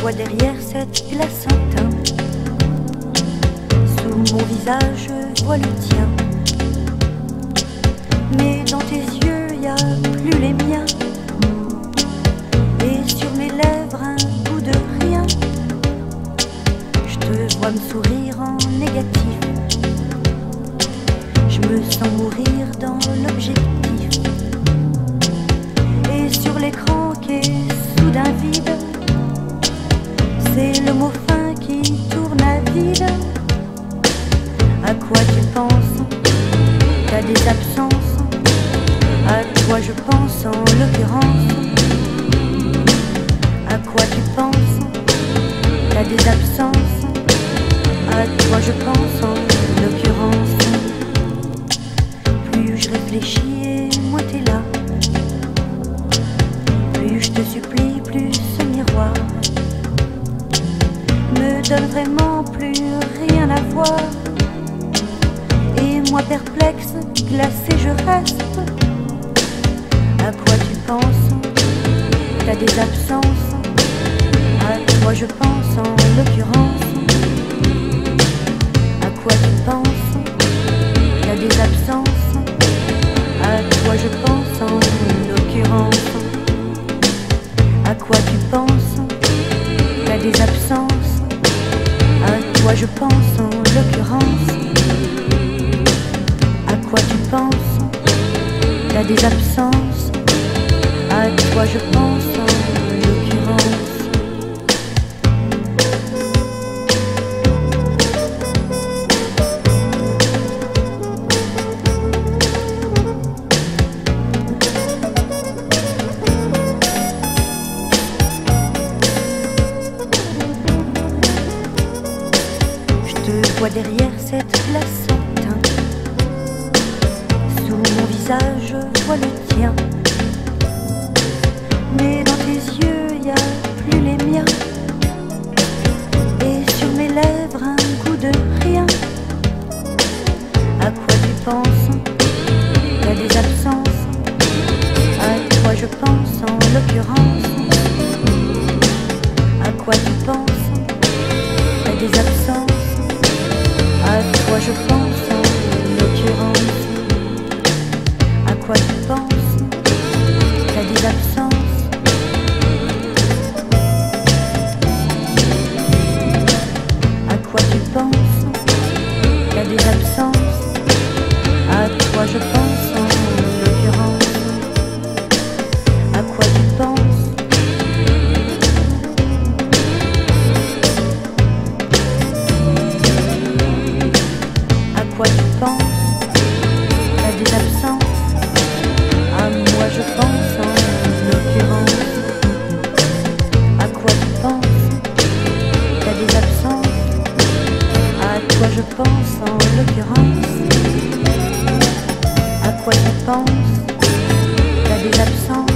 vois derrière cette glace en teint. Sous mon visage, je vois le tien. Mais dans tes yeux, y a plus les miens. Et sur mes lèvres, un goût de rien. Je te vois me sourire en négatif. Je me sens mourir dans l'objectif. Quoi tu penses T'as des absences. À toi je pense en l'occurrence. À quoi tu penses T'as des absences. À toi je pense en l'occurrence. Plus je réfléchis et moins t'es là. Plus je te supplie, plus ce miroir Me donne vraiment plus rien à voir moi perplexe, glacé, je reste. À quoi tu penses? T'as des absences? À toi je pense en l'occurrence? À quoi tu penses? T'as des absences? À toi je pense en l'occurrence? À quoi tu penses? T'as des absences? À toi je pense en l'occurrence? Penses T'as des absences. À toi je pense en l'occurrence. Je te vois derrière cette glace je vois le tien. Mais dans tes yeux, y a plus les miens. Et sur mes lèvres, un goût de rien. À quoi tu penses? T'as des absences? À toi je pense quoi tu penses, t'as des absences. À quoi tu penses, t'as des absences. À toi je pense en l'occurrence. À quoi tu penses. À quoi tu penses. l'occurrence, à quoi tu penses? T'as des absences?